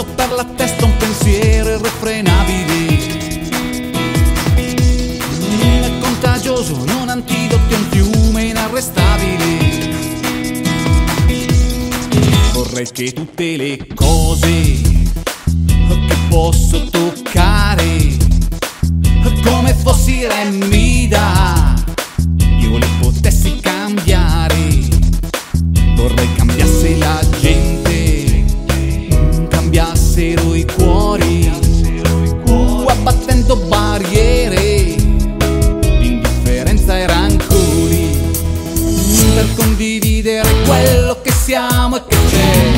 spesso per la testa un pensiero irrefrenabile. È contagioso, non antidoto, è un fiume inarrestabile. Vorrei che tutte le cose che posso toccare, come fossi remida, cambiassero i cuori, uh, abbattendo barriere, indifferenza e rancori, per condividere quello che siamo e che c'è.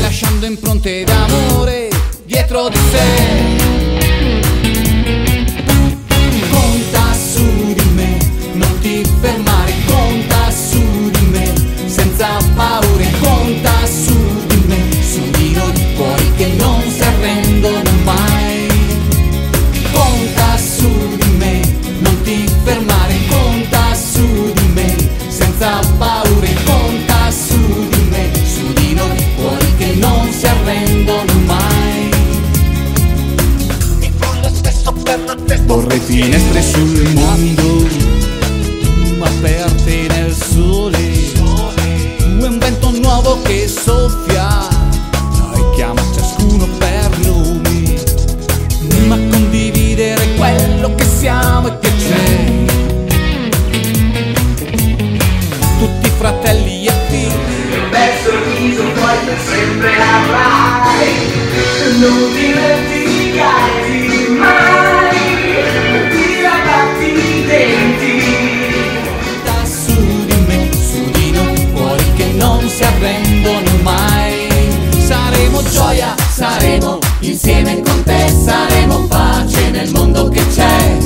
Lasciando impronte d'amore dietro di sé. Vorrei finestre sul mondo, aperte nel sole, un vento nuovo che soffia e chiama ciascuno per nome, ma condividere quello che siamo e che c'è. Tutti fratelli e figli. Un bel sorriso poi per sempre avrai saremo insieme con te, saremo pace nel mondo che c'è.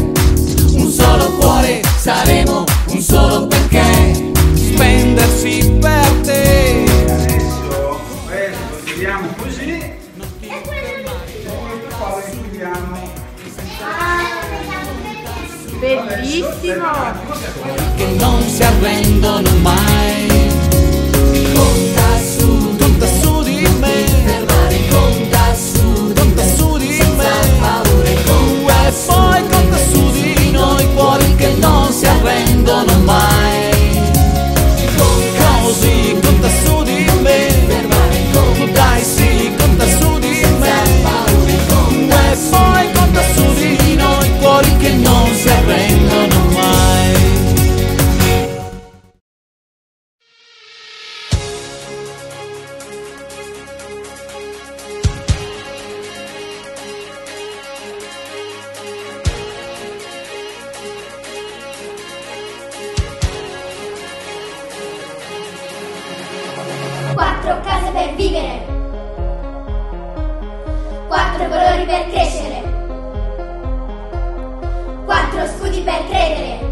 Un solo cuore, saremo un solo perché. Spendersi per te. Adesso questo lo tiriamo così e poi chiudiamo. Bellissimo! che non si arrendono mai. Conta per vivere. Quattro colori per crescere. Quattro scudi per credere.